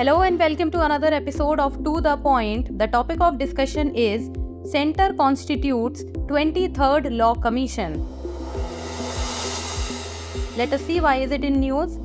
Hello and welcome to another episode of To the Point. The topic of discussion is Center constitutes 23rd Law Commission. Let us see why is it in news.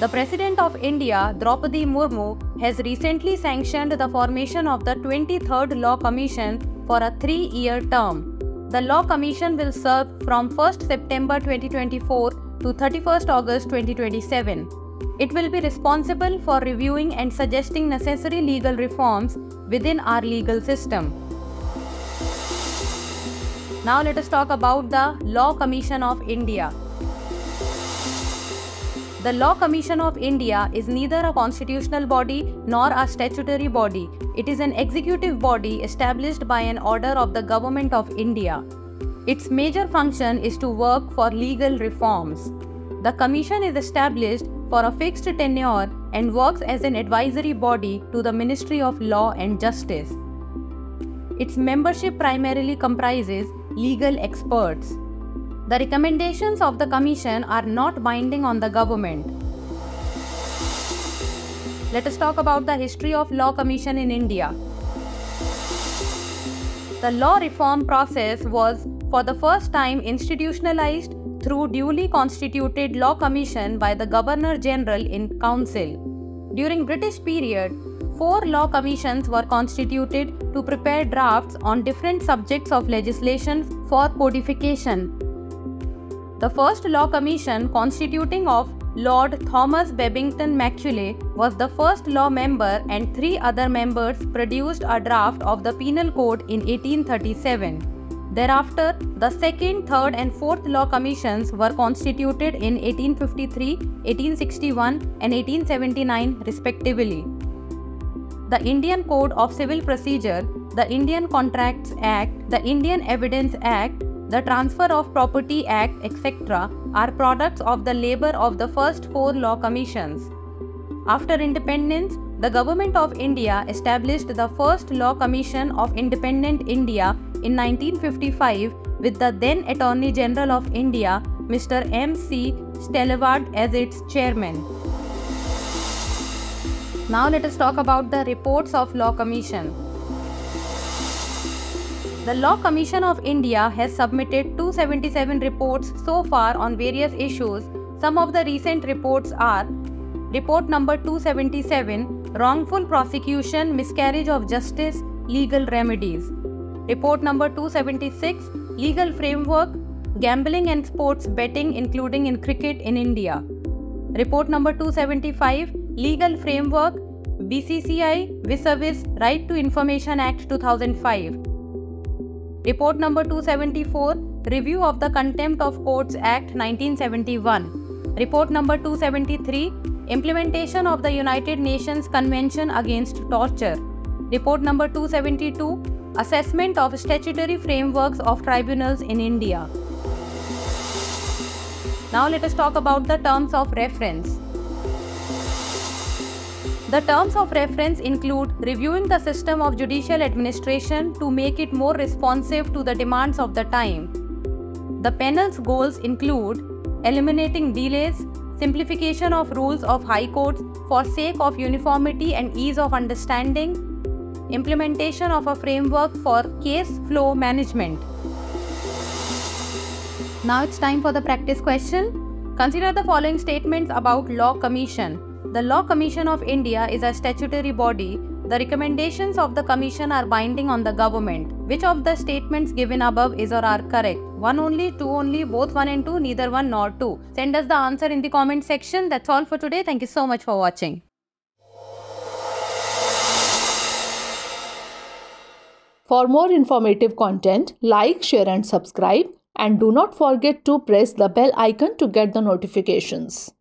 The President of India, Draupadi Murmu, has recently sanctioned the formation of the 23rd Law Commission for a three-year term. The Law Commission will serve from 1st September 2024 to 31st August 2027. It will be responsible for reviewing and suggesting necessary legal reforms within our legal system. Now let us talk about the Law Commission of India. The Law Commission of India is neither a constitutional body nor a statutory body. It is an executive body established by an order of the Government of India. Its major function is to work for legal reforms. The Commission is established for a fixed tenure and works as an advisory body to the Ministry of Law and Justice. Its membership primarily comprises legal experts. The recommendations of the Commission are not binding on the government. Let us talk about the history of Law Commission in India. The law reform process was for the first time institutionalized through duly constituted law commission by the Governor General in Council. During British period, four law commissions were constituted to prepare drafts on different subjects of legislation for codification the first law commission constituting of Lord Thomas Babington Macaulay was the first law member and three other members produced a draft of the Penal Code in 1837. Thereafter, the second, third and fourth law commissions were constituted in 1853, 1861 and 1879 respectively. The Indian Code of Civil Procedure, the Indian Contracts Act, the Indian Evidence Act, the Transfer of Property Act, etc., are products of the labor of the first four law commissions. After independence, the Government of India established the first Law Commission of Independent India in 1955 with the then Attorney General of India, Mr. M. C. Setalvad, as its chairman. Now let us talk about the reports of Law Commission. The Law Commission of India has submitted 277 reports so far on various issues. Some of the recent reports are Report number 277 Wrongful Prosecution, Miscarriage of Justice, Legal Remedies. Report number 276 Legal Framework, Gambling and Sports Betting, including in cricket in India. Report number 275 Legal Framework, BCCI vis-a-vis Right to Information Act 2005. Report number 274 Review of the Contempt of Courts Act 1971. Report number 273 Implementation of the United Nations Convention Against Torture. Report number 272 Assessment of Statutory Frameworks of Tribunals in India. Now let us talk about the terms of reference. The terms of reference include reviewing the system of judicial administration to make it more responsive to the demands of the time. The panel's goals include eliminating delays, simplification of rules of high courts for sake of uniformity and ease of understanding, implementation of a framework for case flow management. Now it's time for the practice question. Consider the following statements about Law Commission. The Law Commission of India is a statutory body. The recommendations of the Commission are binding on the government. Which of the statements given above is or are correct? One only, two only, both one and two, neither one nor two. Send us the answer in the comment section. That's all for today. Thank you so much for watching. For more informative content, like, share and subscribe and do not forget to press the bell icon to get the notifications.